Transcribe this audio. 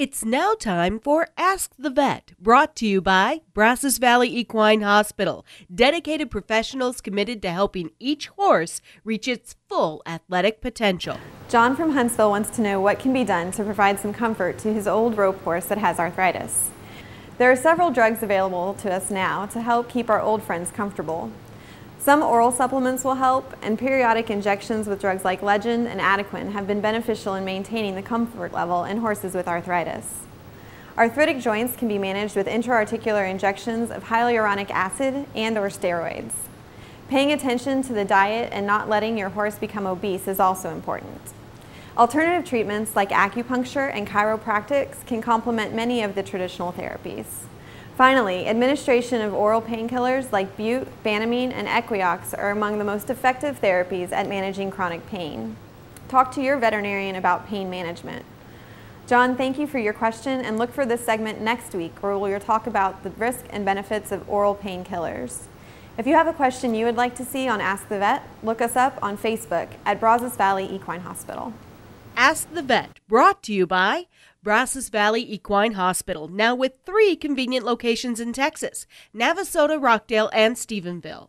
It's now time for Ask the Vet, brought to you by Brazos Valley Equine Hospital, dedicated professionals committed to helping each horse reach its full athletic potential. John from Huntsville wants to know what can be done to provide some comfort to his old rope horse that has arthritis. There are several drugs available to us now to help keep our old friends comfortable. Some oral supplements will help, and periodic injections with drugs like Legend and Adequan have been beneficial in maintaining the comfort level in horses with arthritis. Arthritic joints can be managed with intra-articular injections of hyaluronic acid and or steroids. Paying attention to the diet and not letting your horse become obese is also important. Alternative treatments like acupuncture and chiropractics can complement many of the traditional therapies. Finally, administration of oral painkillers like Bute, Banamine, and Equioxx are among the most effective therapies at managing chronic pain. Talk to your veterinarian about pain management. John, thank you for your question and look for this segment next week where we'll talk about the risk and benefits of oral painkillers. If you have a question you would like to see on Ask the Vet, look us up on Facebook at Brazos Valley Equine Hospital. Ask the Vet, brought to you by Brazos Valley Equine Hospital, now with three convenient locations in Texas Navasota, Rockdale, and Stephenville.